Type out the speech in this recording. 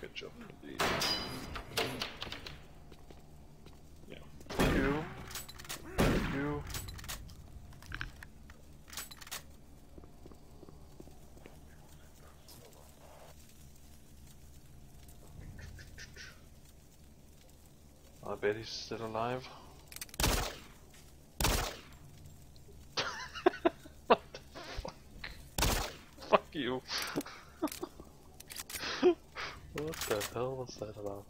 Catch up indeed. Yeah. You. You. I bet he's still alive. what the fuck? You. what the hell was that about?